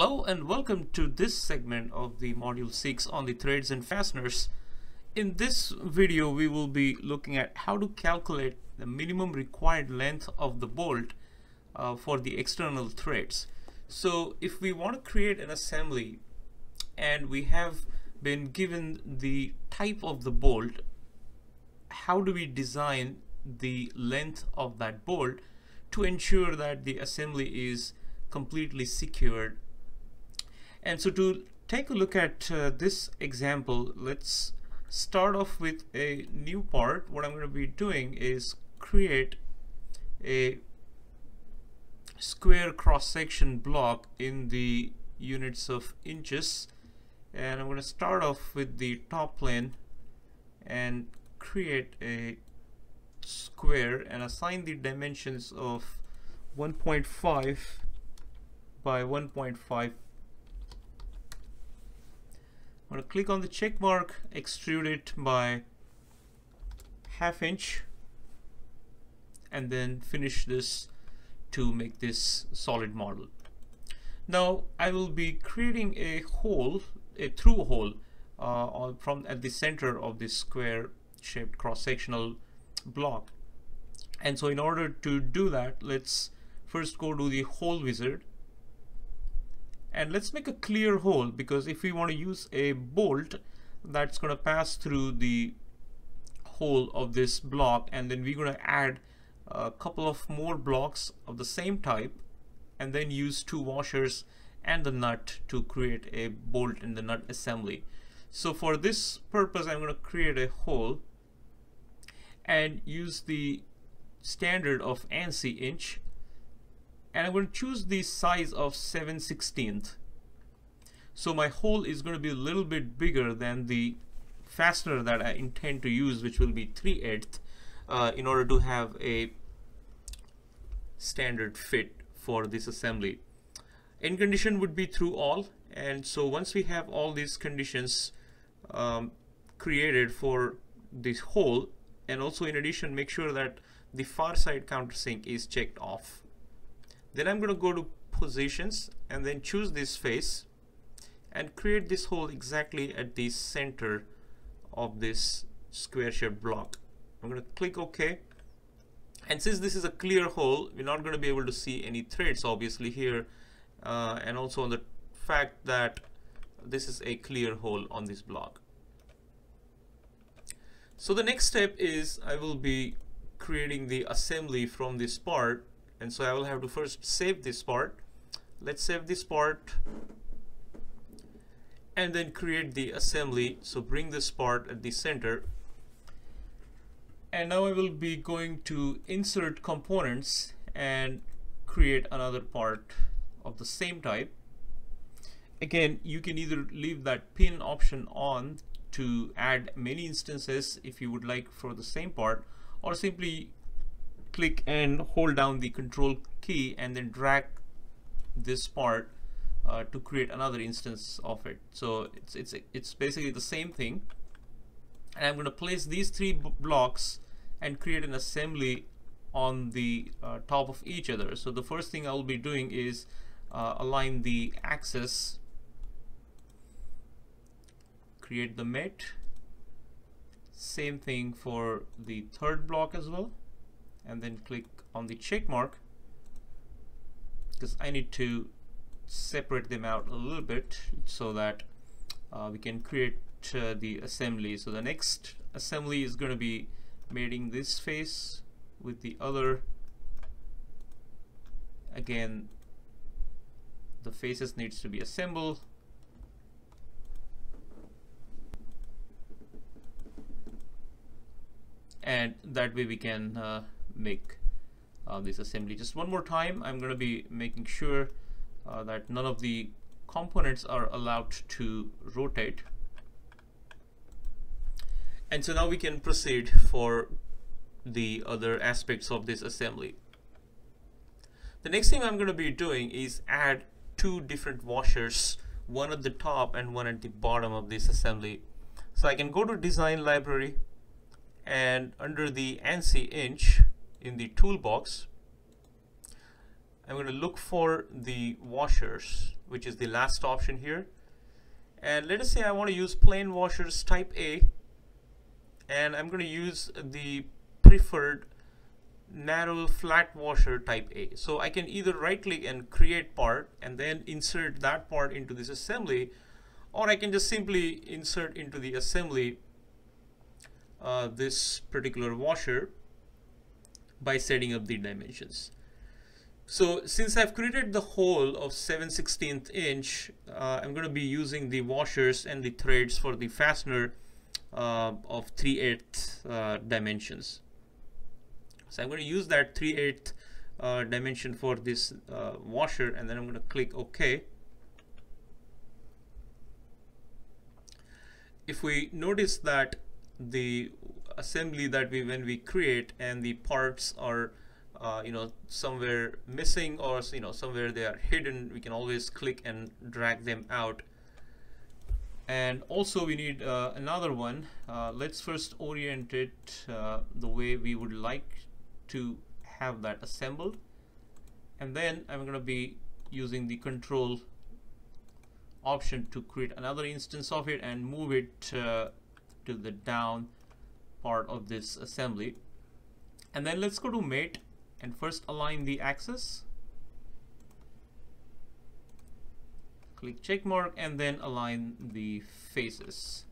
Hello and welcome to this segment of the Module 6 on the threads and fasteners. In this video we will be looking at how to calculate the minimum required length of the bolt uh, for the external threads. So if we want to create an assembly and we have been given the type of the bolt, how do we design the length of that bolt to ensure that the assembly is completely secured and so to take a look at uh, this example, let's start off with a new part. What I'm going to be doing is create a square cross-section block in the units of inches and I'm going to start off with the top plane and create a square and assign the dimensions of 1.5 by 1.5 I'm going to click on the check mark, extrude it by half inch and then finish this to make this solid model. Now I will be creating a hole, a through hole uh, from at the center of this square shaped cross-sectional block. And so in order to do that, let's first go to the hole wizard and let's make a clear hole because if we want to use a bolt that's going to pass through the hole of this block and then we're going to add a couple of more blocks of the same type and then use two washers and the nut to create a bolt in the nut assembly. So for this purpose I'm going to create a hole and use the standard of ANSI inch and I'm going to choose the size of 7 16th so my hole is going to be a little bit bigger than the fastener that I intend to use which will be 3 8th uh, in order to have a standard fit for this assembly. End condition would be through all and so once we have all these conditions um, created for this hole and also in addition make sure that the far side countersink is checked off then I'm going to go to positions and then choose this face and create this hole exactly at the center of this square shaped block. I'm going to click OK and since this is a clear hole we're not going to be able to see any threads obviously here uh, and also on the fact that this is a clear hole on this block. So the next step is I will be creating the assembly from this part and so I will have to first save this part. Let's save this part and then create the assembly. So bring this part at the center. And now I will be going to insert components and create another part of the same type. Again you can either leave that pin option on to add many instances if you would like for the same part or simply click and hold down the control key and then drag this part uh, to create another instance of it. So it's it's it's basically the same thing. And I'm going to place these three blocks and create an assembly on the uh, top of each other. So the first thing I will be doing is uh, align the axis create the mate same thing for the third block as well and then click on the check mark because I need to separate them out a little bit so that uh, we can create uh, the assembly. So the next assembly is going to be mating this face with the other. Again the faces needs to be assembled. And that way we can uh, make uh, this assembly. Just one more time, I'm going to be making sure uh, that none of the components are allowed to rotate. And so now we can proceed for the other aspects of this assembly. The next thing I'm going to be doing is add two different washers, one at the top and one at the bottom of this assembly. So I can go to design library and under the ANSI inch in the toolbox I'm going to look for the washers, which is the last option here. And let us say I want to use plain washers type A. And I'm going to use the preferred narrow flat washer type A. So I can either right click and create part and then insert that part into this assembly or I can just simply insert into the assembly uh, this particular washer by setting up the dimensions. So since I've created the hole of 7 16th inch, uh, I'm going to be using the washers and the threads for the fastener uh, of 3 8 uh, dimensions. So I'm going to use that 3 8 uh, dimension for this uh, washer and then I'm going to click OK. If we notice that the assembly that we when we create and the parts are uh, you know somewhere missing or you know somewhere they are hidden we can always click and drag them out. And also we need uh, another one. Uh, let's first orient it uh, the way we would like to have that assembled. And then I'm going to be using the control option to create another instance of it and move it uh, to the down part of this assembly. And then let's go to mate and first align the axis. Click check mark and then align the faces.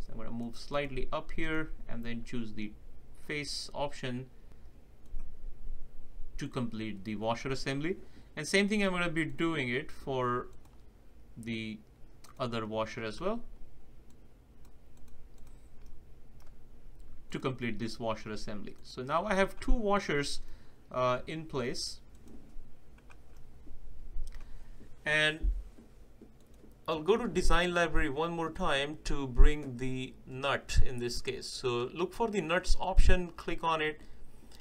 So I'm going to move slightly up here and then choose the face option to complete the washer assembly. And same thing I'm going to be doing it for the other washer as well to complete this washer assembly. So now I have two washers uh, in place. And I'll go to design library one more time to bring the nut in this case. So look for the nuts option, click on it.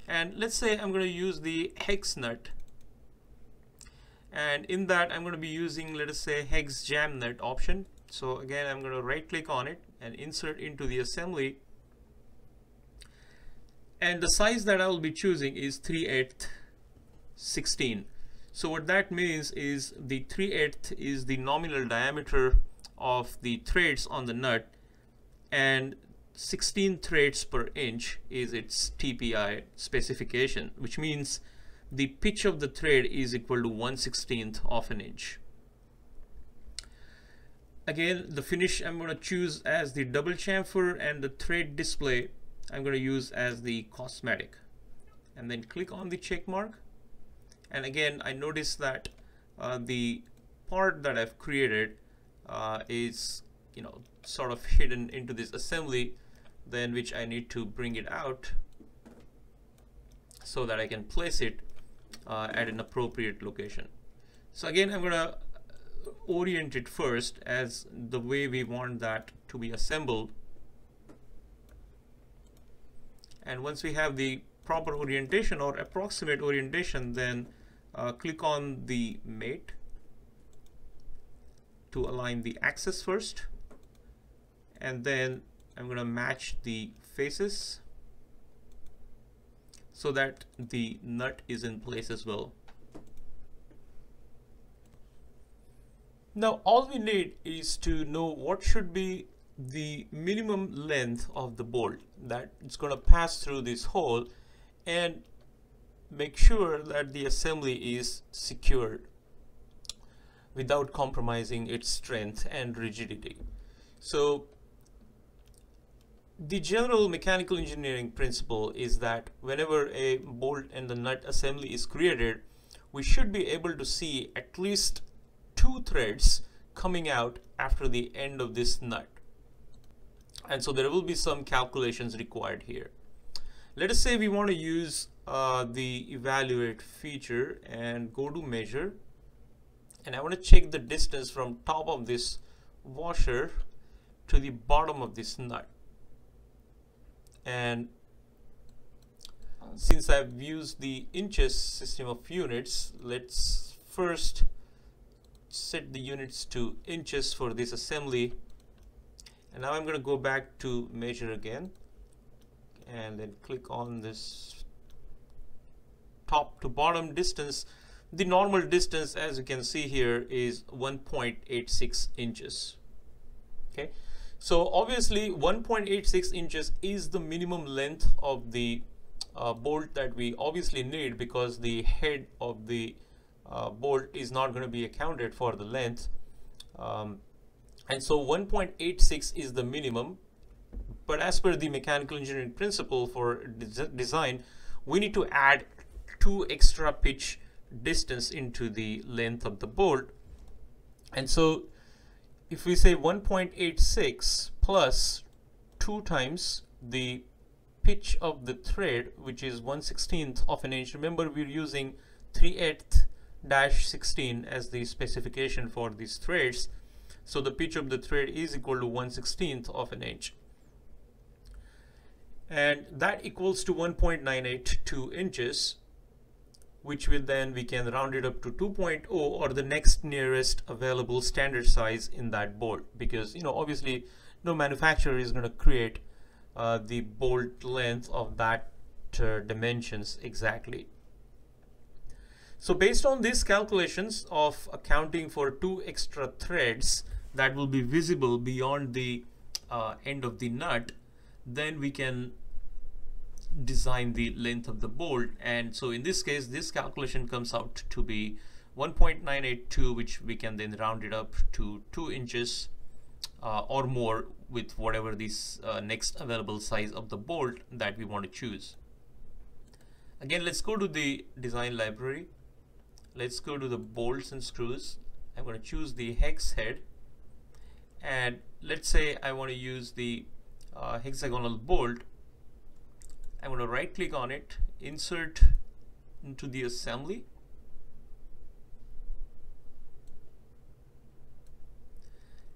And let's say I'm going to use the hex nut. And in that I'm going to be using let us say hex jam nut option. So again I'm going to right click on it and insert into the assembly and the size that I will be choosing is 3 8 16 so what that means is the 3 8 is the nominal diameter of the threads on the nut and 16 threads per inch is its TPI specification which means the pitch of the thread is equal to 1 16th of an inch. Again the finish I'm going to choose as the double chamfer and the thread display I'm going to use as the cosmetic. And then click on the check mark. And again I notice that uh, the part that I've created uh, is you know sort of hidden into this assembly then which I need to bring it out so that I can place it uh, at an appropriate location. So again I'm gonna orient it first as the way we want that to be assembled and once we have the proper orientation or approximate orientation then uh, click on the mate to align the axis first and then I'm going to match the faces so that the nut is in place as well. Now all we need is to know what should be the minimum length of the bolt that it's going to pass through this hole and make sure that the assembly is secured without compromising its strength and rigidity. So the general mechanical engineering principle is that whenever a bolt and the nut assembly is created, we should be able to see at least two threads coming out after the end of this nut and so there will be some calculations required here. Let us say we want to use uh, the evaluate feature and go to measure. And I want to check the distance from top of this washer to the bottom of this nut. And since I've used the inches system of units let's first set the units to inches for this assembly and now I'm going to go back to measure again and then click on this top to bottom distance. The normal distance as you can see here is 1.86 inches. Okay? So obviously 1.86 inches is the minimum length of the uh, bolt that we obviously need because the head of the uh, bolt is not going to be accounted for the length. Um, and so 1.86 is the minimum. But as per the mechanical engineering principle for des design we need to add two extra pitch distance into the length of the bolt. And so if we say 1.86 plus 2 times the pitch of the thread which is 1 16th of an inch remember we're using 3 8 dash 16 as the specification for these threads so the pitch of the thread is equal to 1 16th of an inch and that equals to 1.982 inches which will then we can round it up to 2.0 or the next nearest available standard size in that bolt because you know obviously no manufacturer is going to create uh, the bolt length of that uh, dimensions exactly. So based on these calculations of accounting for two extra threads that will be visible beyond the uh, end of the nut, then we can design the length of the bolt. And so in this case this calculation comes out to be 1.982 which we can then round it up to 2 inches uh, or more with whatever this uh, next available size of the bolt that we want to choose. Again let's go to the design library. Let's go to the bolts and screws. I'm going to choose the hex head and let's say I want to use the uh, hexagonal bolt I'm going to right click on it, insert into the assembly.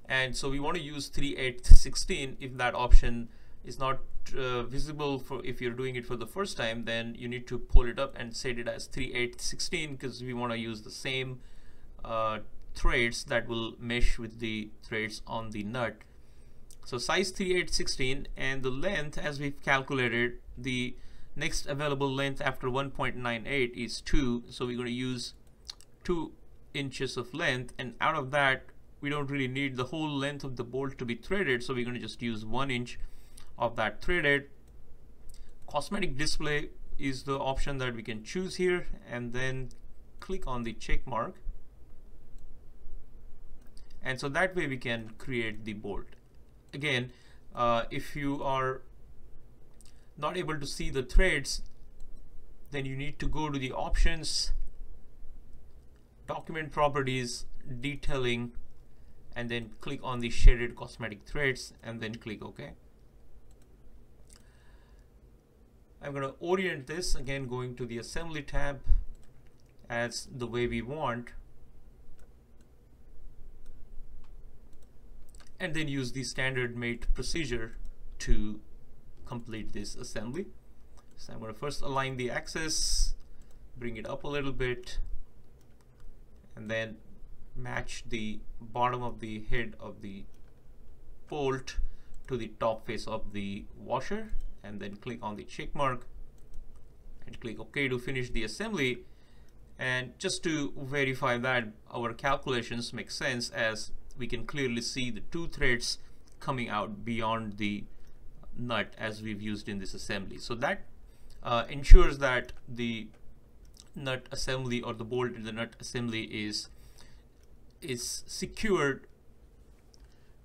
And so we want to use 3 8 16 if that option is not uh, visible for if you're doing it for the first time then you need to pull it up and set it as 3 8 16 because we want to use the same uh, threads that will mesh with the threads on the nut. So size 3816 and the length as we've calculated the next available length after 1.98 is 2 so we're going to use 2 inches of length and out of that we don't really need the whole length of the bolt to be threaded. So we're going to just use 1 inch of that threaded. Cosmetic display is the option that we can choose here and then click on the check mark and so that way we can create the bolt. Again uh, if you are not able to see the threads then you need to go to the options document properties detailing and then click on the shaded cosmetic threads and then click OK. I'm going to orient this again going to the assembly tab as the way we want and then use the standard mate procedure to complete this assembly. So I'm going to first align the axis, bring it up a little bit, and then match the bottom of the head of the bolt to the top face of the washer and then click on the check mark and click OK to finish the assembly and just to verify that our calculations make sense as we can clearly see the two threads coming out beyond the nut as we've used in this assembly. So that uh, ensures that the nut assembly or the bolt in the nut assembly is is secured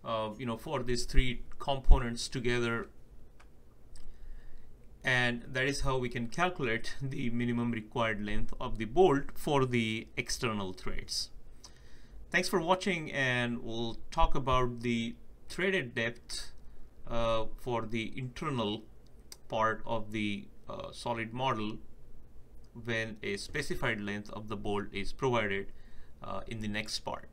uh, you know for these three components together and that is how we can calculate the minimum required length of the bolt for the external threads. Thanks for watching and we'll talk about the threaded depth uh, for the internal part of the uh, solid model when a specified length of the bolt is provided uh, in the next part.